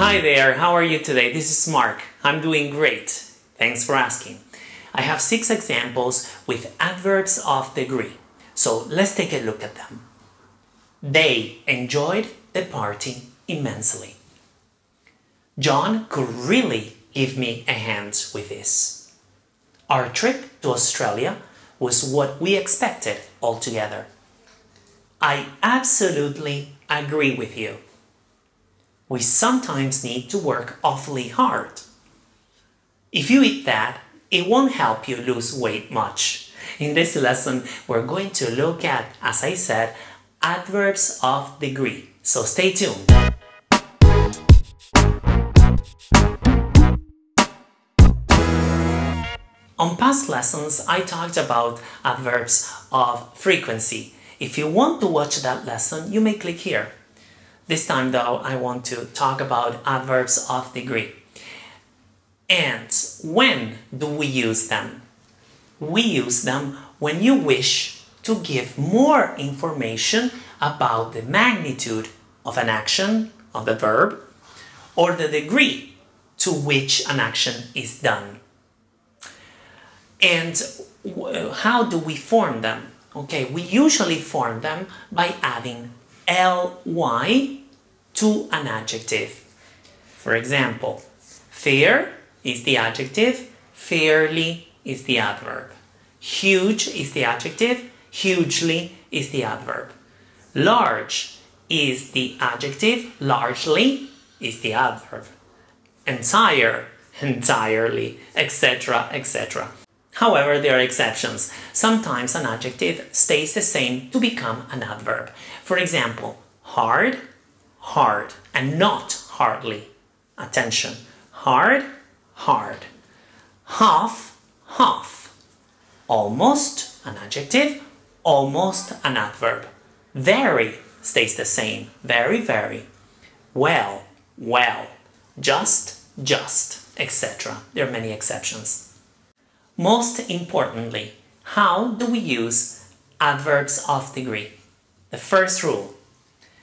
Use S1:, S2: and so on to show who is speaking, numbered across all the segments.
S1: Hi there, how are you today? This is Marc. I'm doing great. Thanks for asking. I have six examples with adverbs of degree. So let's take a look at them. They enjoyed the party immensely. John could really give me a hand with this. Our trip to Australia was what we expected altogether. I absolutely agree with you. We sometimes need to work awfully hard. If you eat that, it won't help you lose weight much. In this lesson, we're going to look at, as I said, adverbs of degree. So stay tuned. On past lessons, I talked about adverbs of frequency. If you want to watch that lesson, you may click here. This time though, I want to talk about adverbs of degree. And when do we use them? We use them when you wish to give more information about the magnitude of an action, of the verb, or the degree to which an action is done. And how do we form them? Okay, we usually form them by adding ly to an adjective. For example, fair is the adjective, fairly is the adverb. Huge is the adjective, hugely is the adverb. Large is the adjective, largely is the adverb. Entire, entirely, etc., etc. However, there are exceptions. Sometimes an adjective stays the same to become an adverb. For example, hard, hard, and not hardly. Attention. Hard, hard. Half, half. Almost, an adjective, almost an adverb. Very stays the same. Very, very. Well, well. Just, just, etc. There are many exceptions. Most importantly, how do we use adverbs of degree? The first rule,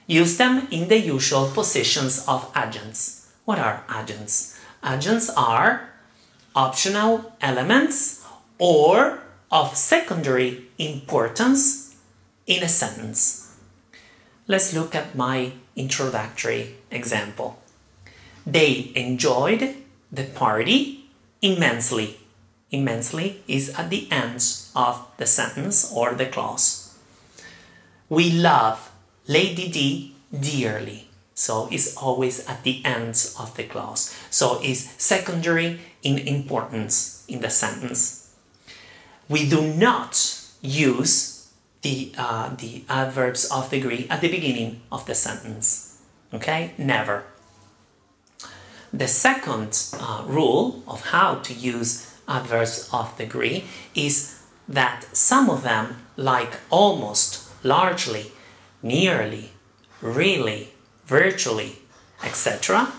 S1: use them in the usual positions of adjuncts. What are adjuncts? Adjuncts are optional elements or of secondary importance in a sentence. Let's look at my introductory example. They enjoyed the party immensely immensely is at the end of the sentence or the clause. We love Lady D dearly. So it's always at the ends of the clause. So it's secondary in importance in the sentence. We do not use the, uh, the adverbs of degree at the beginning of the sentence. Okay? Never. The second uh, rule of how to use adverbs of degree is that some of them, like almost, largely, nearly, really, virtually, etc.,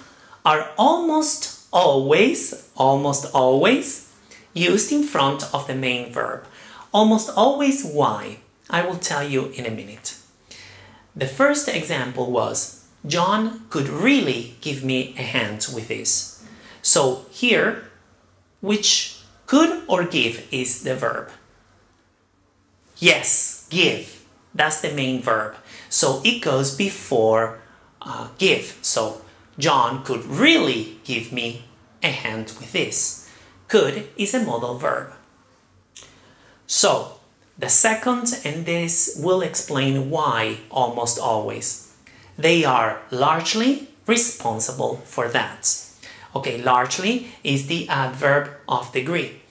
S1: are almost always, almost always used in front of the main verb. Almost always why? I will tell you in a minute. The first example was John could really give me a hand with this. So here, which could or give is the verb. Yes, give. That's the main verb. So it goes before uh, give. So John could really give me a hand with this. Could is a modal verb. So the second, and this will explain why almost always. They are largely responsible for that. Okay, largely is the adverb of degree.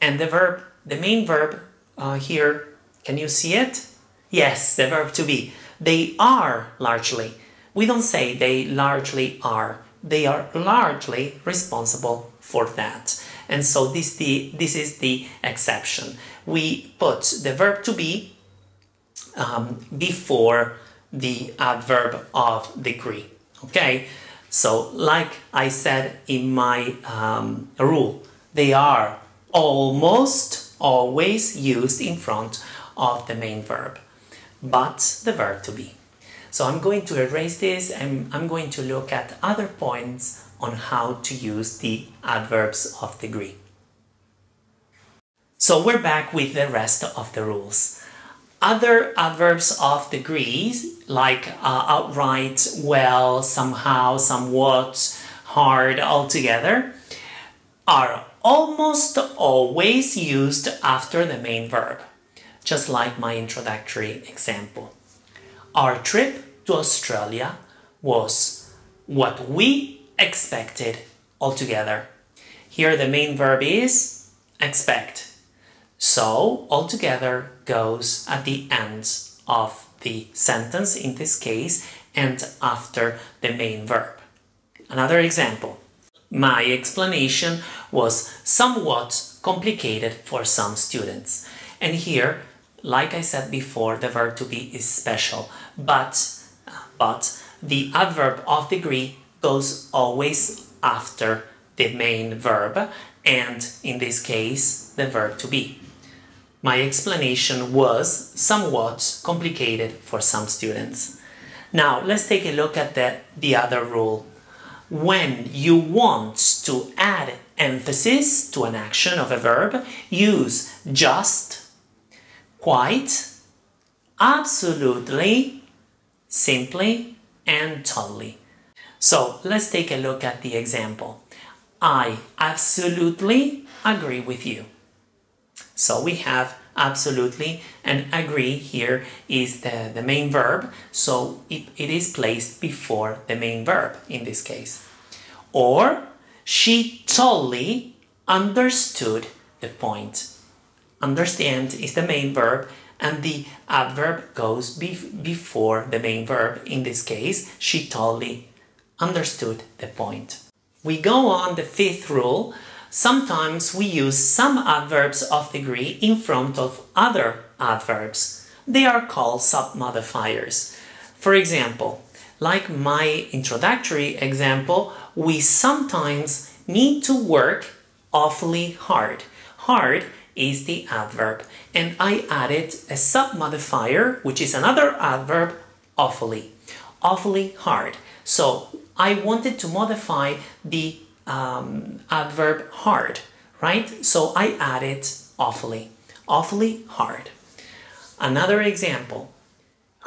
S1: And the verb, the main verb uh, here, can you see it? Yes, the verb to be. They are largely. We don't say they largely are. They are largely responsible for that. And so this, the, this is the exception. We put the verb to be um, before the adverb of degree. Okay? So, like I said in my um, rule, they are almost always used in front of the main verb, but the verb to be. So I'm going to erase this and I'm going to look at other points on how to use the adverbs of degree. So we're back with the rest of the rules. Other adverbs of degrees, like uh, outright, well, somehow, somewhat, hard, altogether, are almost always used after the main verb, just like my introductory example. Our trip to Australia was what we expected altogether. Here the main verb is expect. So altogether goes at the end of the sentence in this case and after the main verb. Another example. My explanation was somewhat complicated for some students. And here, like I said before, the verb to be is special, but, but the adverb of degree goes always after the main verb and in this case the verb to be. My explanation was somewhat complicated for some students. Now let's take a look at the, the other rule. When you want to add emphasis to an action of a verb, use just, quite, absolutely, simply, and totally. So let's take a look at the example. I absolutely agree with you. So we have absolutely and agree here is the, the main verb. So it, it is placed before the main verb in this case. Or she totally understood the point. Understand is the main verb and the adverb goes bef before the main verb. In this case, she totally understood the point. We go on the fifth rule Sometimes we use some adverbs of degree in front of other adverbs. They are called submodifiers. For example, like my introductory example, we sometimes need to work awfully hard. Hard is the adverb, and I added a submodifier, which is another adverb, awfully. Awfully hard. So I wanted to modify the um, adverb hard, right? So I added awfully, awfully hard. Another example,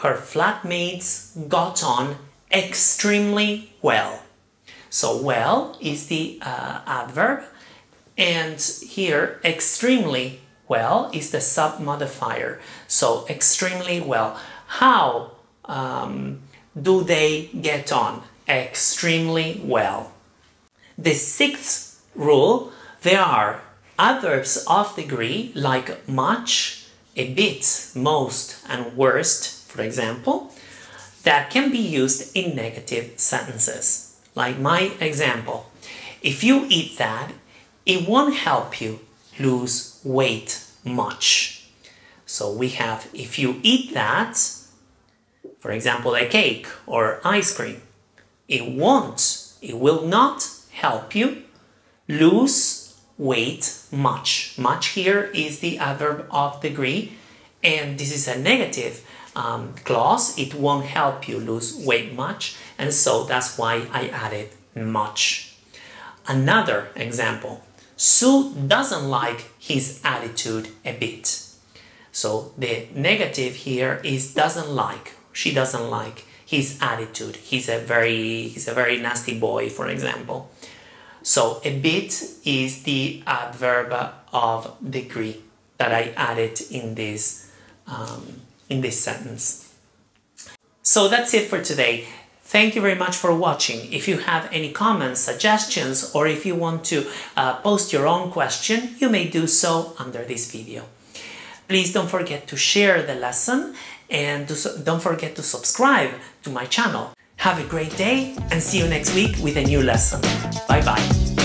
S1: her flatmates got on extremely well. So well is the uh, adverb and here extremely well is the submodifier. So extremely well. How um, do they get on? Extremely well. The sixth rule, there are adverbs of degree like much, a bit, most, and worst, for example, that can be used in negative sentences. Like my example, if you eat that, it won't help you lose weight much. So we have if you eat that, for example, a cake or ice cream, it won't, it will not help you lose weight much. Much here is the adverb of degree and this is a negative um, clause. It won't help you lose weight much and so that's why I added much. Another example. Sue doesn't like his attitude a bit. So the negative here is doesn't like. She doesn't like his attitude. He's a very he's a very nasty boy, for example. So a bit is the adverb of degree that I added in this, um, in this sentence. So that's it for today. Thank you very much for watching. If you have any comments, suggestions, or if you want to uh, post your own question, you may do so under this video. Please don't forget to share the lesson and don't forget to subscribe to my channel. Have a great day and see you next week with a new lesson. Bye bye.